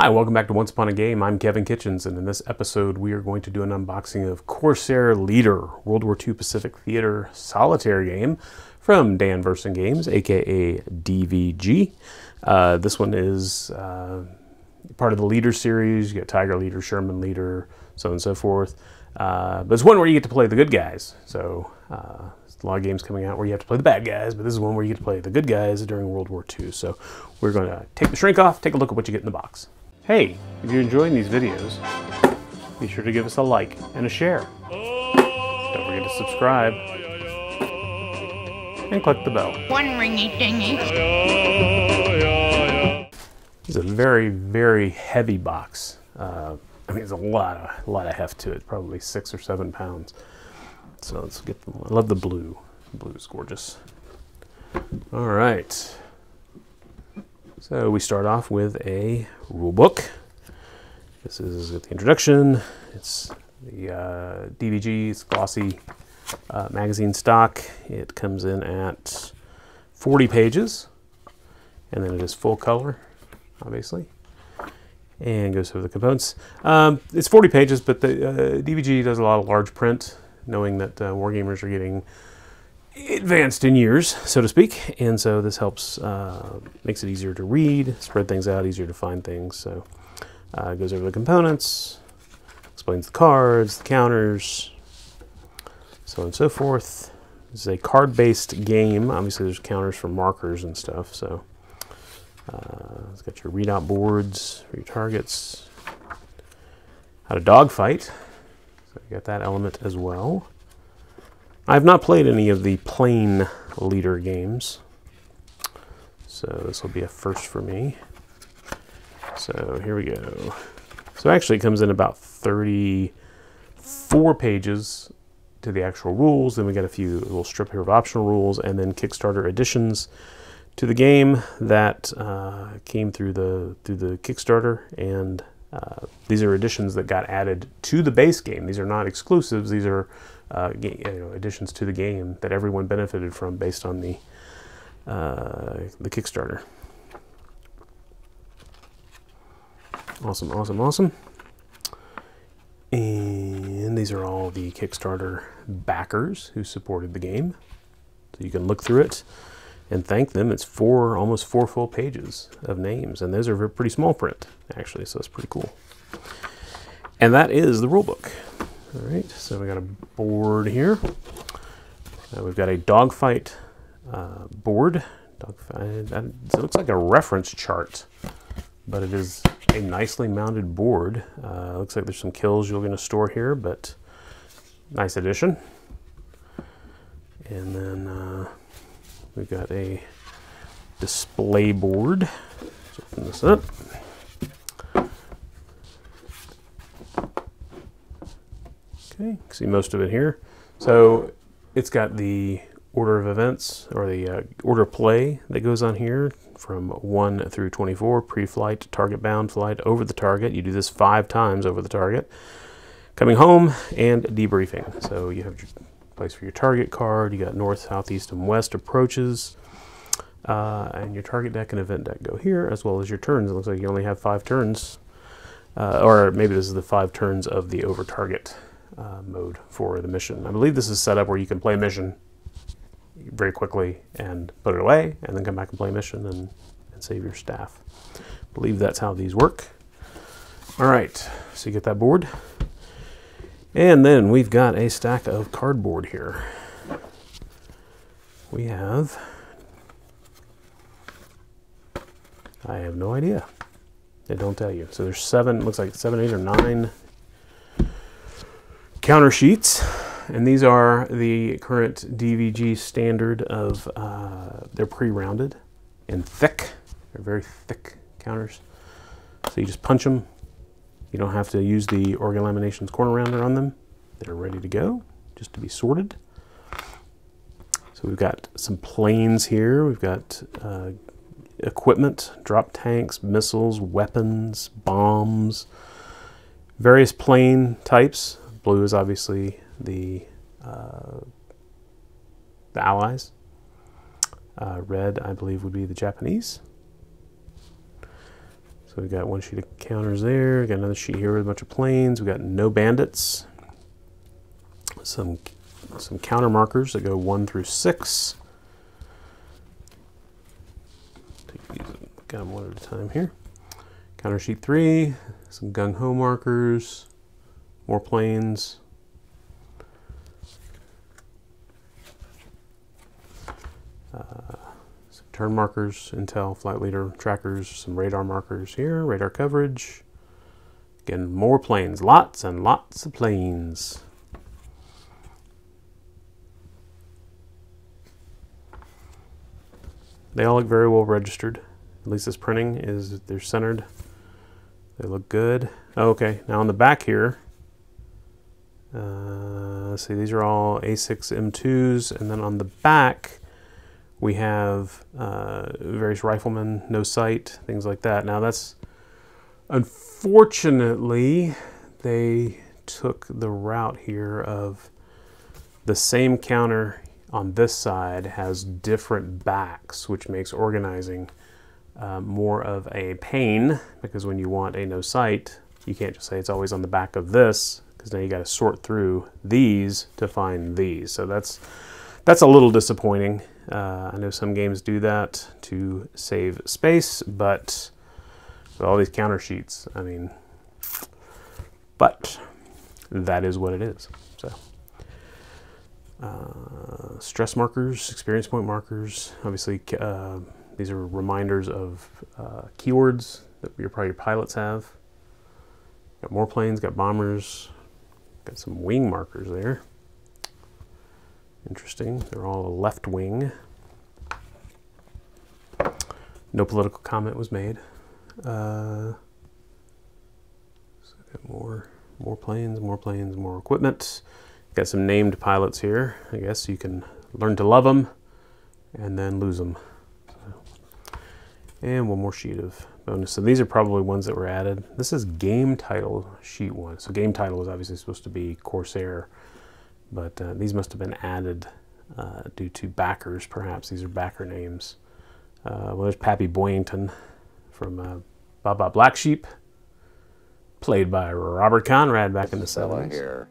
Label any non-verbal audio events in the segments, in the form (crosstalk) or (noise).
Hi, welcome back to Ones Upon a Game. I'm Kevin Kitchens, and in this episode, we are going to do an unboxing of Corsair Leader, World War II Pacific Theater solitaire game from Dan Verssen Games, aka DVG. Uh, this one is uh, part of the Leader series. You got Tiger Leader, Sherman Leader, so on and so forth. Uh, but it's one where you get to play the good guys. So uh, a lot of games coming out where you have to play the bad guys, but this is one where you get to play the good guys during World War II. So we're going to take the shrink off, take a look at what you get in the box. Hey, if you're enjoying these videos, be sure to give us a like and a share. Don't forget to subscribe and click the bell. One ringy dingy. It's a very, very heavy box. Uh, I mean, it's a lot of, a lot of heft to it, probably six or seven pounds. So let's get the, I love the blue. The blue is gorgeous. All right. So we start off with a rule book. This is the introduction. It's the uh, DVG, it's glossy uh, magazine stock. It comes in at 40 pages, and then it is full color, obviously, and goes over the components. Um, it's 40 pages, but the uh, DVG does a lot of large print, knowing that uh, wargamers are getting advanced in years, so to speak, and so this helps uh, makes it easier to read, spread things out, easier to find things. So uh, it goes over the components, explains the cards, the counters, so on and so forth. This is a card-based game. Obviously, there's counters for markers and stuff. So uh, it's got your readout boards for your targets. How to dogfight. So you got that element as well. I've not played any of the plane leader games, so this will be a first for me. So here we go. So actually it comes in about 34 pages to the actual rules. Then we got a few little strip here of optional rules and then Kickstarter additions to the game that uh, came through the through the Kickstarter and uh, these are additions that got added to the base game. These are not exclusives. These are uh, you know, additions to the game that everyone benefited from based on the uh, the Kickstarter. Awesome, awesome, awesome. And these are all the Kickstarter backers who supported the game. So you can look through it and thank them. It's four, almost four full pages of names, and those are pretty small print, actually, so it's pretty cool. And that is the rulebook. All right, so we got a board here. Uh, we've got a dogfight uh, board. Dogfight, uh, it looks like a reference chart, but it is a nicely mounted board. Uh, looks like there's some kills you're going to store here, but nice addition. And then uh, we've got a display board. Let's open this up. Okay, see most of it here. So it's got the order of events or the uh, order of play that goes on here from 1 through 24, pre-flight, target bound flight, over the target. You do this five times over the target. Coming home and debriefing. So you have your place for your target card. You got north, south, east, and west approaches. Uh, and your target deck and event deck go here, as well as your turns. It looks like you only have five turns. Uh, or maybe this is the five turns of the over target uh, mode for the mission. I believe this is set up where you can play a mission very quickly and put it away, and then come back and play a mission and, and save your staff. I believe that's how these work. All right, so you get that board. And then we've got a stack of cardboard here. We have, I have no idea. They don't tell you. So there's seven, looks like seven, eight, or nine counter sheets and these are the current DVG standard of uh, they're pre-rounded and thick. They're very thick counters. So you just punch them you don't have to use the Oregon Laminations corner rounder on them. They're ready to go just to be sorted. So we've got some planes here. We've got uh, equipment drop tanks missiles weapons bombs various plane types Blue is obviously the uh, the Allies. Uh, red, I believe, would be the Japanese. So we've got one sheet of counters there. We've Got another sheet here with a bunch of planes. We've got no bandits. Some some counter markers that go one through six. Take these, got them one at a time here. Counter sheet three, some gung ho markers, more planes. Uh, some turn markers, intel, flight leader trackers, some radar markers here, radar coverage. Again, more planes, lots and lots of planes. They all look very well registered. At least this printing is, they're centered. They look good. Oh, okay, now on the back here, uh, let's see, these are all A6 M2s, and then on the back, we have uh, various riflemen, no sight, things like that. Now that's, unfortunately, they took the route here of the same counter on this side has different backs, which makes organizing uh, more of a pain because when you want a no sight, you can't just say it's always on the back of this because now you got to sort through these to find these. So that's that's a little disappointing. Uh, I know some games do that to save space, but with all these counter sheets, I mean, but that is what it is. So. Uh, stress markers, experience point markers. Obviously, uh, these are reminders of uh, keywords that your probably your pilots have. Got more planes, got bombers, got some wing markers there. Interesting. They're all left wing. No political comment was made. Uh, so got more, more planes, more planes, more equipment. Got some named pilots here. I guess you can learn to love them and then lose them. So, and one more sheet of bonus. So these are probably ones that were added. This is game title sheet one. So game title was obviously supposed to be Corsair, but uh, these must have been added uh, due to backers, perhaps. These are backer names. Uh, well, there's Pappy Boyington from uh, Baa Baa Black Sheep, played by Robert Conrad back in the 70s. Here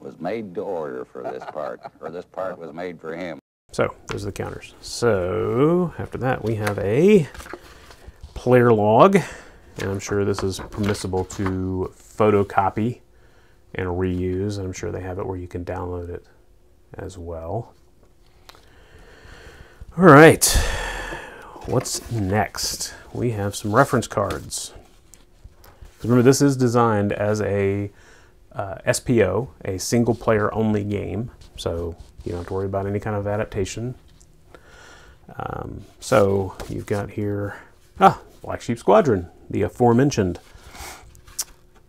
was made to order for this part, or this part was made for him. So those are the counters. So after that, we have a player log, and I'm sure this is permissible to photocopy and reuse. I'm sure they have it where you can download it as well. All right, what's next? We have some reference cards. Remember, this is designed as a uh, SPO, a single player only game, so you don't have to worry about any kind of adaptation. Um, so you've got here, ah, Black Sheep Squadron, the aforementioned.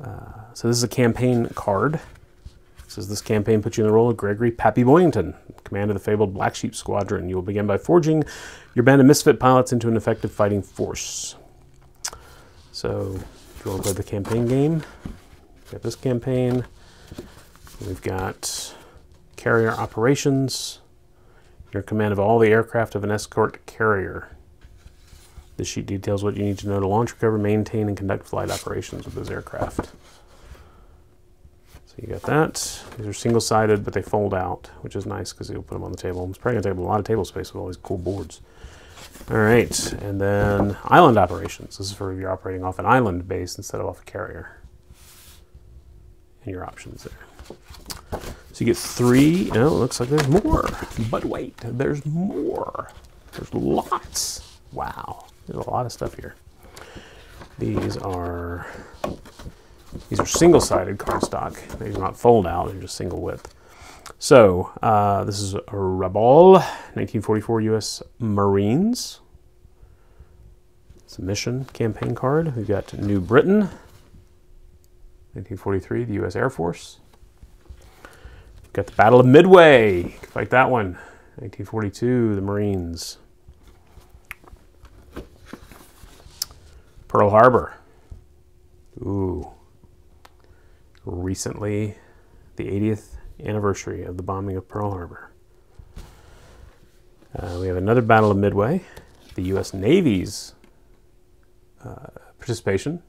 Uh, so this is a campaign card. It says this campaign puts you in the role of Gregory Pappy Boyington, commander of the fabled Black Sheep Squadron. You will begin by forging your band of misfit pilots into an effective fighting force. So if you want to play the campaign game, got this campaign. We've got carrier operations. Your command of all the aircraft of an escort carrier. This sheet details what you need to know to launch, recover, maintain, and conduct flight operations with this aircraft. So you got that. These are single-sided, but they fold out, which is nice because you'll put them on the table. It's probably going to take up a lot of table space with all these cool boards. All right, and then island operations. This is for if you're operating off an island base instead of off a carrier and your options there. So you get three. No, it looks like there's more. But wait, there's more. There's lots. Wow, there's a lot of stuff here. These are these are single-sided cardstock. These are not fold out. They're just single width. So uh, this is a Rabaul 1944 U.S. Marines. It's a mission campaign card. We've got New Britain 1943, the U.S. Air Force. We've got the Battle of Midway. Fight that one. 1942, the Marines. Pearl Harbor. Ooh. Recently, the 80th anniversary of the bombing of Pearl Harbor. Uh, we have another Battle of Midway. The U.S. Navy's uh, participation.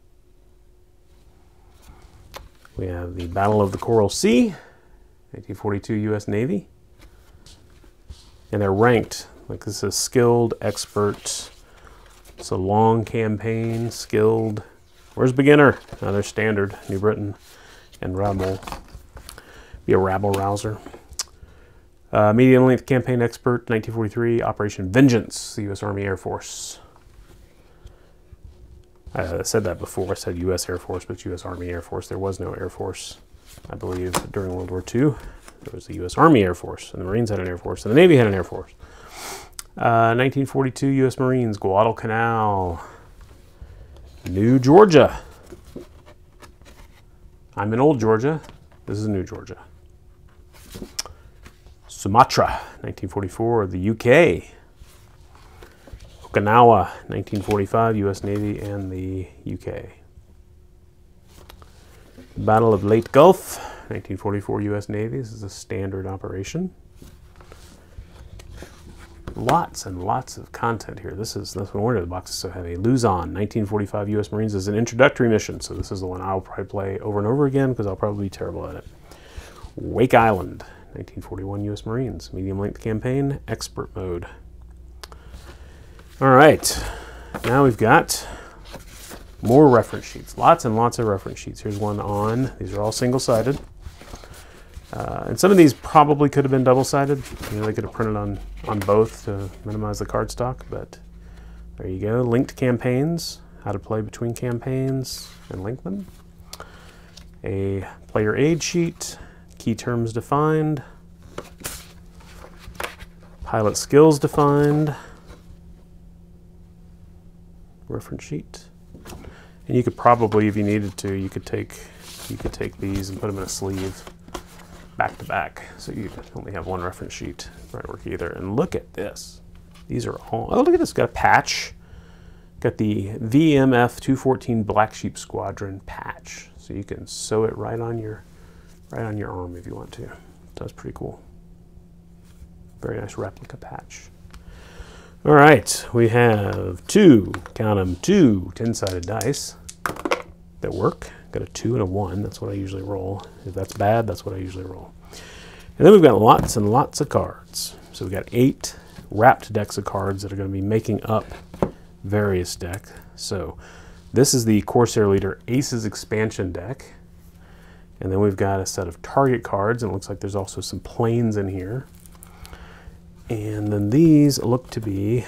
We have the Battle of the Coral Sea, 1942 U.S. Navy. And they're ranked. Like this is skilled, expert. It's a long campaign, skilled. Where's beginner? Uh, they're standard, New Britain and rabble. Be a rabble rouser. Uh, medium length campaign expert, 1943, Operation Vengeance, the U.S. Army Air Force. I said that before. I said U.S. Air Force, but U.S. Army Air Force. There was no Air Force, I believe, during World War II. There was the U.S. Army Air Force, and the Marines had an Air Force, and the Navy had an Air Force. Uh, 1942 U.S. Marines, Guadalcanal, New Georgia. I'm in Old Georgia. This is New Georgia. Sumatra, 1944, the UK. Okinawa, 1945, U.S. Navy and the UK. Battle of Leyte Gulf, 1944, U.S. Navy. This is a standard operation. Lots and lots of content here. This is that's no wonder the box is so heavy. Luzon, 1945, U.S. Marines is an introductory mission, so this is the one I'll probably play over and over again because I'll probably be terrible at it. Wake Island, 1941 U.S. Marines, medium length campaign, expert mode. All right, now we've got more reference sheets, lots and lots of reference sheets. Here's one on, these are all single-sided. Uh, and some of these probably could have been double-sided. You know, they could have printed on, on both to minimize the card stock, but there you go. Linked campaigns, how to play between campaigns and link them. A player aid sheet, key terms defined, pilot skills defined, reference sheet. And you could probably, if you needed to, you could take you could take these and put them in a sleeve back to back. So you only have one reference sheet. Right work either. And look at this. These are all, oh, look at this. Got a patch. Got the VMF 214 Black Sheep Squadron patch. So you can sew it right on your right on your arm if you want to. That's pretty cool. Very nice replica patch. All right, we have two, count them, two 10-sided dice that work. Got a two and a one, that's what I usually roll. If that's bad, that's what I usually roll. And then we've got lots and lots of cards. So we've got eight wrapped decks of cards that are gonna be making up various deck. So this is the Corsair Leader Aces expansion deck. And then we've got a set of target cards, and it looks like there's also some planes in here. And then these look to be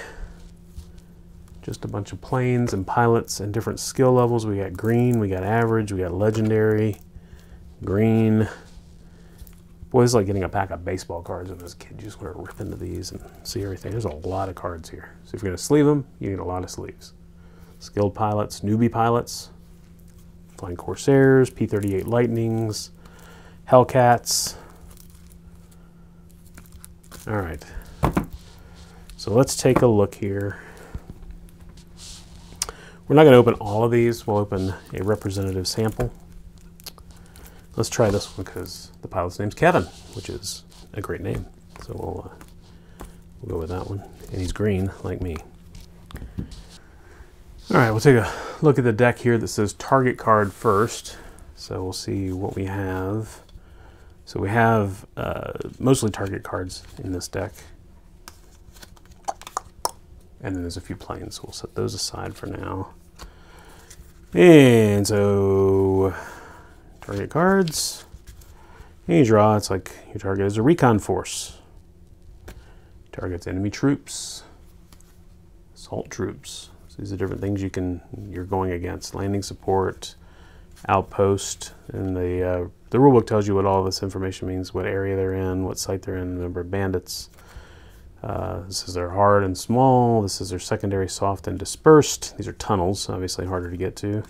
just a bunch of planes and pilots and different skill levels. We got green, we got average, we got legendary, green. Boy, it's like getting a pack of baseball cards when I was a kid. You just want to rip into these and see everything. There's a lot of cards here. So if you're going to sleeve them, you need a lot of sleeves. Skilled pilots, newbie pilots, Flying Corsairs, P-38 Lightnings, Hellcats. All right. So let's take a look here. We're not going to open all of these. We'll open a representative sample. Let's try this one because the pilot's name's Kevin, which is a great name. So we'll, uh, we'll go with that one. And he's green, like me. All right, we'll take a look at the deck here that says target card first. So we'll see what we have. So we have uh, mostly target cards in this deck. And then there's a few planes, so we'll set those aside for now. And so, target cards. And you draw, it's like your target is a recon force. Targets enemy troops, assault troops. So these are different things you can, you're going against. Landing support, outpost, and the, uh, the rulebook tells you what all this information means, what area they're in, what site they're in, number of bandits, uh, this is their hard and small. This is their secondary soft and dispersed. These are tunnels, obviously harder to get to.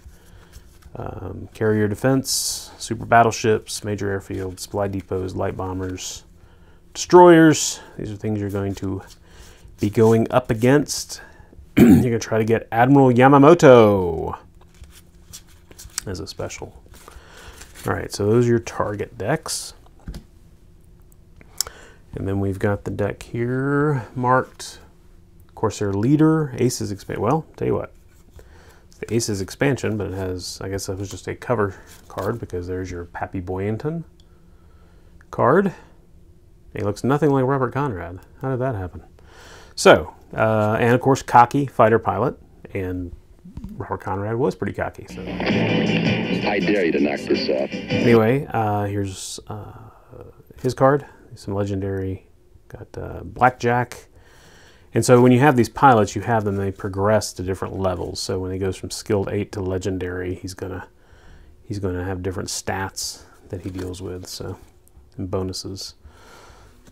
Um, carrier defense, super battleships, major airfields, supply depots, light bombers, destroyers. These are things you're going to be going up against. (clears throat) you're going to try to get Admiral Yamamoto as a special. All right, so those are your target decks. And then we've got the deck here marked Corsair Leader, Aces Expansion. Well, tell you what, it's the Aces expansion, but it has, I guess that was just a cover card because there's your Pappy Boyington card. He looks nothing like Robert Conrad. How did that happen? So, uh, and of course, cocky fighter pilot, and Robert Conrad was pretty cocky. So, I dare you to knock this off. anyway, uh, here's uh, his card. Some legendary. Got uh, Blackjack. And so when you have these pilots, you have them. They progress to different levels. So when he goes from skilled eight to legendary, he's gonna he's gonna have different stats that he deals with. So and bonuses.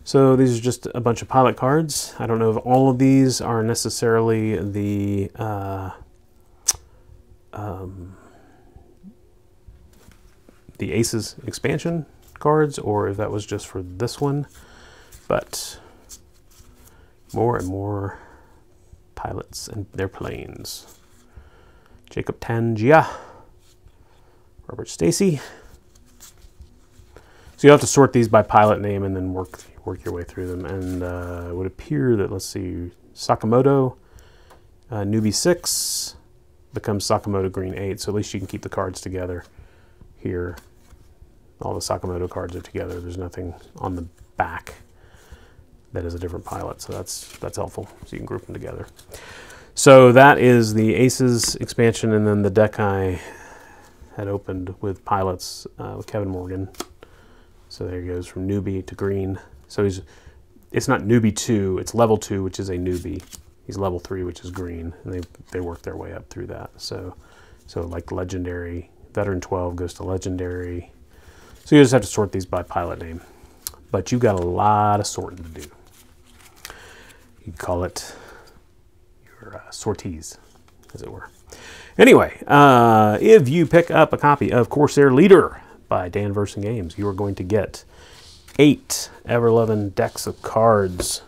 So these are just a bunch of pilot cards. I don't know if all of these are necessarily the uh, um, the Aces expansion cards, or if that was just for this one. But more and more pilots and their planes. Jacob Tangia, Robert Stacy. So you have to sort these by pilot name and then work work your way through them. And uh, it would appear that let's see, Sakamoto, uh, newbie six becomes Sakamoto green eight. So at least you can keep the cards together here. All the Sakamoto cards are together. There's nothing on the back that is a different pilot. So that's that's helpful. So you can group them together. So that is the Aces expansion, and then the deck I had opened with pilots uh, with Kevin Morgan. So there he goes from newbie to green. So he's it's not newbie two, it's level two, which is a newbie. He's level three, which is green, and they they work their way up through that. So so like legendary, veteran twelve goes to legendary. So you just have to sort these by pilot name, but you've got a lot of sorting to do. You call it your uh, sorties, as it were. Anyway, uh, if you pick up a copy of Corsair Leader by Dan Verssen Games, you are going to get eight Everlevin decks of cards.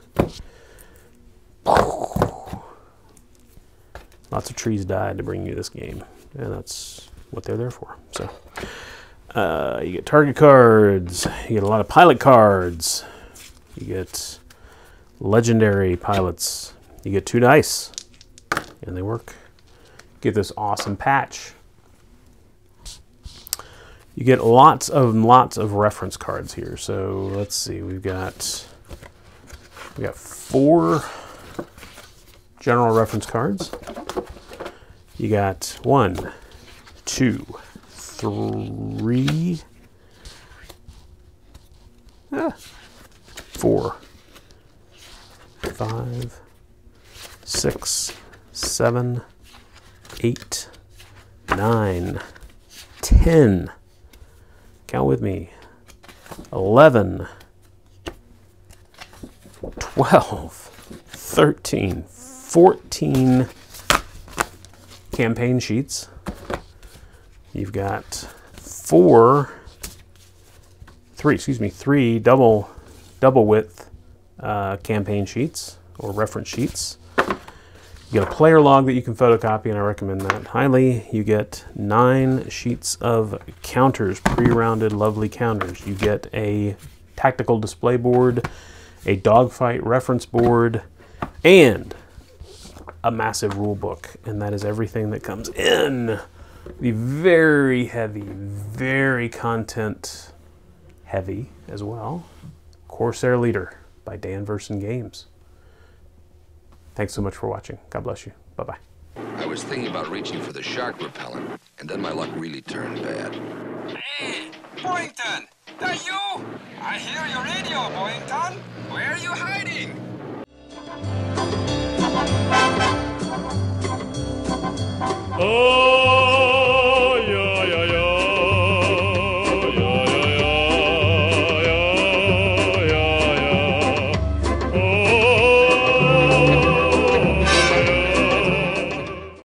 Lots of trees died to bring you this game, and that's what they're there for. So, uh, you get target cards, you get a lot of pilot cards, you get legendary pilots, you get two dice, and they work. Get this awesome patch. You get lots of lots of reference cards here. So let's see, we've got we got four general reference cards. You got one, two, three, ah, four, five, six, seven, eight, nine, ten. Count with me. 11, 12, 13, 14 campaign sheets. You've got four, three, excuse me, three double, double width uh, campaign sheets or reference sheets. You get a player log that you can photocopy, and I recommend that highly. You get nine sheets of counters, pre-rounded lovely counters. You get a tactical display board, a dogfight reference board, and a massive rule book. And that is everything that comes in. The very heavy, very content heavy as well. Corsair Leader by Dan Verssen Games. Thanks so much for watching. God bless you. Bye bye. I was thinking about reaching for the shark repellent, and then my luck really turned bad. Hey, Boyington! That you? I hear your radio, Boyington. Where are you hiding? Oh!